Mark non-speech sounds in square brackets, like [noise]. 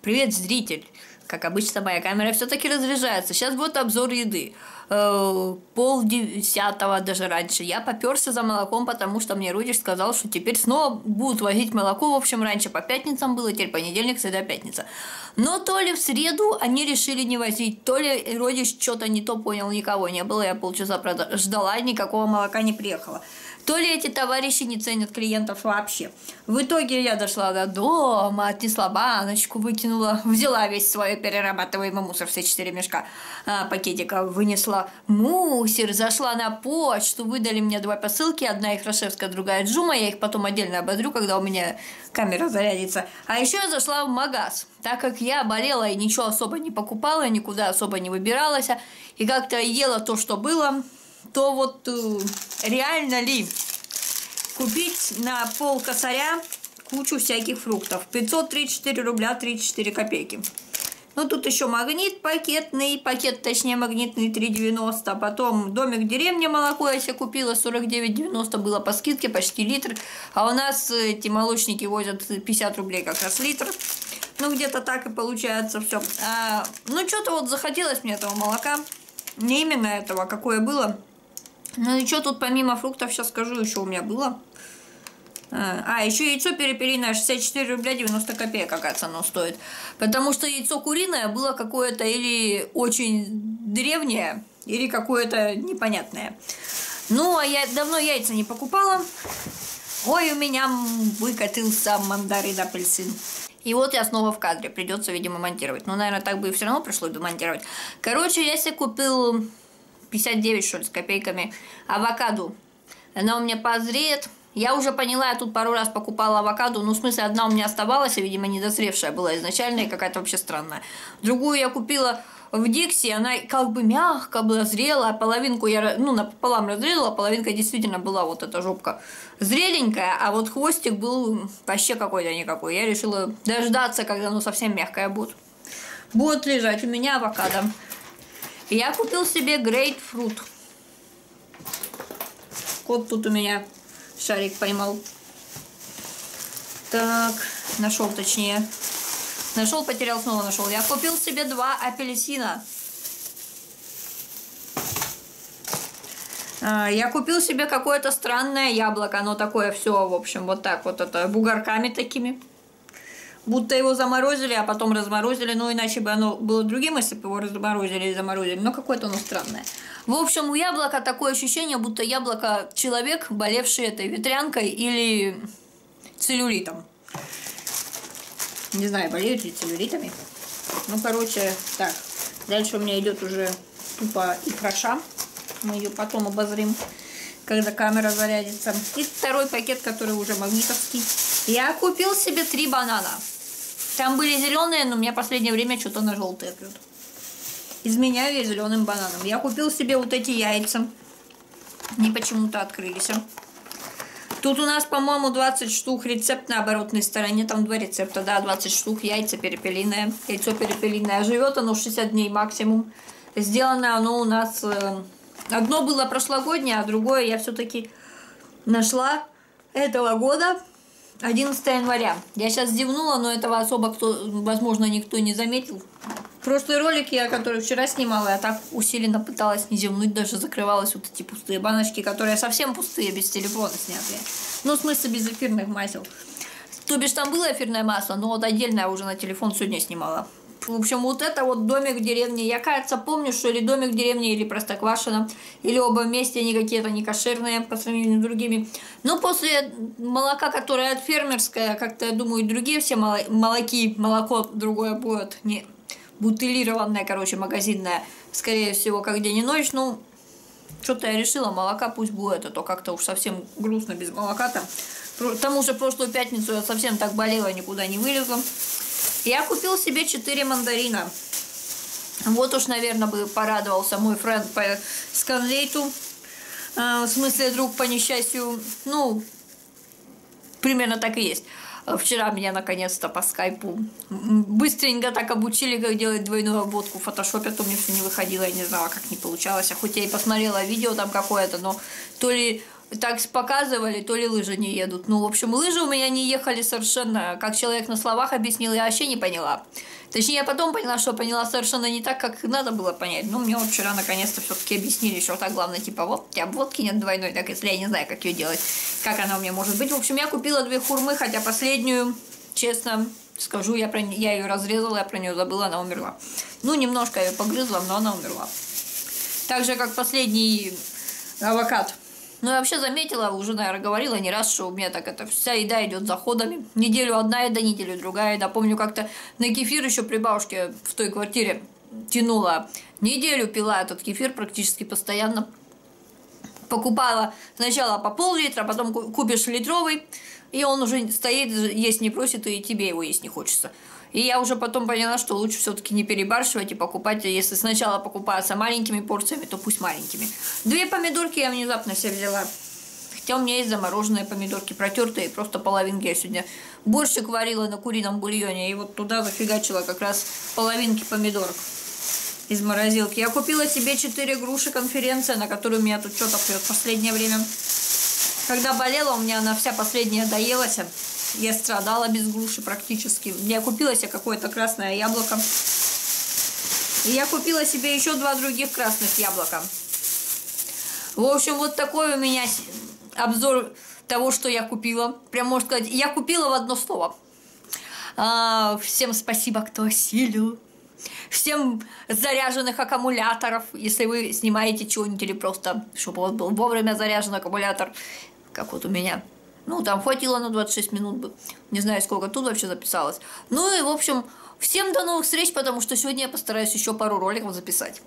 Привет, зритель! Как обычно, моя камера все-таки разряжается. Сейчас будет обзор еды. Э, пол десятого, даже раньше. Я поперся за молоком, потому что мне Рудиш сказал, что теперь снова будут возить молоко. В общем, раньше по пятницам было, теперь понедельник, среда, пятница. Но то ли в среду они решили не возить, то ли Родич что-то не то понял, никого не было. Я полчаса ждала, никакого молока не приехало то ли эти товарищи не ценят клиентов вообще. В итоге я дошла до дома, отнесла баночку, выкинула, [laughs] взяла весь свой перерабатываемый мусор, все четыре мешка а, пакетика, вынесла мусор, зашла на почту, выдали мне два посылки, одна их Рошевская, другая Джума, я их потом отдельно ободрю, когда у меня камера зарядится. А еще я зашла в магаз, так как я болела и ничего особо не покупала, никуда особо не выбиралась, и как-то ела то, что было, то вот э, реально ли купить на пол косаря кучу всяких фруктов. 534 рубля 34 копейки. Ну, тут еще магнит пакетный, пакет, точнее, магнитный 3,90. Потом домик деревня молоко я себе купила, 49,90 было по скидке, почти литр. А у нас эти молочники возят 50 рублей как раз литр. Ну, где-то так и получается все. А, ну, что-то вот захотелось мне этого молока. Не именно этого, какое было. Ну и что тут помимо фруктов, сейчас скажу, еще у меня было. А, а еще яйцо перепелиное 64 рубля 90 копеек, оказывается, оно стоит. Потому что яйцо куриное было какое-то или очень древнее, или какое-то непонятное. Ну, а я давно яйца не покупала. Ой, у меня выкатился мандарин апельсин. И вот я снова в кадре, придется, видимо, монтировать. Ну, наверное, так бы и все равно пришлось бы монтировать. Короче, я себе купил 59, что ли, с копейками авокадо. Она у меня позреет. Я уже поняла, я тут пару раз покупала авокадо, ну, в смысле, одна у меня оставалась, видимо, недозревшая была изначально и какая-то вообще странная. Другую я купила в Дикси, она как бы мягко была, зрелая, половинку я, ну, напополам разрезала, половинка действительно была вот эта жопка зреленькая, а вот хвостик был вообще какой-то никакой. Я решила дождаться, когда оно совсем мягкое будет. Будет лежать у меня авокадо. Я купил себе грейпфрут. Кот тут у меня шарик поймал. Так, нашел точнее. Нашел, потерял, снова нашел. Я купил себе два апельсина. А, я купил себе какое-то странное яблоко. Оно такое все, в общем, вот так вот это, бугорками такими будто его заморозили, а потом разморозили, но иначе бы оно было другим, если бы его разморозили и заморозили, но какое-то оно странное. В общем, у яблока такое ощущение, будто яблоко человек, болевший этой ветрянкой или целлюлитом. Не знаю, болеют ли целлюлитами. Ну, короче, так. Дальше у меня идет уже тупо икроша. Мы ее потом обозрим, когда камера зарядится. И второй пакет, который уже магнитовский. Я купил себе три банана. Там были зеленые, но у меня последнее время что-то на желтые пьют. Изменяю я зеленым бананом. Я купил себе вот эти яйца. Они почему-то открылись. Тут у нас, по-моему, 20 штук рецепт на оборотной стороне. Там два рецепта, да, 20 штук. Яйца перепелиное, яйцо перепелиное. Живет оно 60 дней максимум. Сделано оно у нас... Э, одно было прошлогоднее, а другое я все-таки нашла этого года. 11 января. Я сейчас зевнула, но этого особо кто, возможно, никто не заметил. Прошлый ролик я, который вчера снимала, я так усиленно пыталась не зевнуть, даже закрывалась вот эти пустые баночки, которые совсем пустые, без телефона снятые. Ну, в смысле, без эфирных масел. То бишь, там было эфирное масло, но вот отдельное уже на телефон сегодня снимала. В общем, вот это вот домик в деревне. Я, кажется, помню, что или домик в деревне, или Простоквашино, или оба вместе, они какие-то не кошерные по сравнению с другими. Но после молока, которое от фермерское, как-то, я думаю, другие все молоки, молоко другое будет, не бутылированное, короче, магазинное, скорее всего, как день и ночь, ну, что-то я решила, молока пусть будет, а то как-то уж совсем грустно без молока-то. К тому же прошлую пятницу я совсем так болела, никуда не вылезла. Я купил себе 4 мандарина. Вот уж, наверное, бы порадовался мой френд по сканлейту. А, в смысле, друг по несчастью. Ну, примерно так и есть. Вчера меня наконец-то по скайпу быстренько так обучили, как делать двойную обводку в фотошопе, а то мне все не выходило, я не знала, как не получалось. А хоть я и посмотрела видео там какое-то, но то ли так показывали, то ли лыжи не едут. Ну, в общем, лыжи у меня не ехали совершенно, как человек на словах объяснил, я вообще не поняла. Точнее, я потом поняла, что поняла совершенно не так, как надо было понять. Ну, мне вот вчера наконец-то все-таки объяснили, что так главное, типа, вот, у тебя обводки нет двойной, так если я не знаю, как ее делать, как она у меня может быть. В общем, я купила две хурмы, хотя последнюю, честно скажу, я, про, я ее разрезала, я про нее забыла, она умерла. Ну, немножко ее погрызла, но она умерла. Так же, как последний авокад. Ну, я вообще заметила, уже, наверное, говорила не раз, что у меня так это вся еда идет заходами. Неделю одна еда, неделю другая еда. Помню, как-то на кефир еще при бабушке в той квартире тянула. Неделю пила этот кефир практически постоянно. Покупала сначала по пол-литра, потом купишь литровый, и он уже стоит, есть не просит, и тебе его есть не хочется. И я уже потом поняла, что лучше все-таки не перебарщивать и покупать, если сначала покупаться маленькими порциями, то пусть маленькими. Две помидорки я внезапно себе взяла. Хотя у меня есть замороженные помидорки, протертые, просто половинки. Я сегодня борщик варила на курином бульоне, и вот туда зафигачила как раз половинки помидорок из морозилки. Я купила себе 4 груши конференция, на которую меня тут что-то прет в последнее время. Когда болела, у меня она вся последняя доелась. Я страдала без груши практически. Я купила себе какое-то красное яблоко. И я купила себе еще два других красных яблока. В общем, вот такой у меня обзор того, что я купила. Прям можно сказать, я купила в одно слово. А, всем спасибо, кто осилил. Всем заряженных аккумуляторов, если вы снимаете что-нибудь или просто, чтобы у вас был вовремя заряжен аккумулятор, как вот у меня. Ну, там хватило на 26 минут бы. Не знаю, сколько тут вообще записалось. Ну и, в общем, всем до новых встреч, потому что сегодня я постараюсь еще пару роликов записать.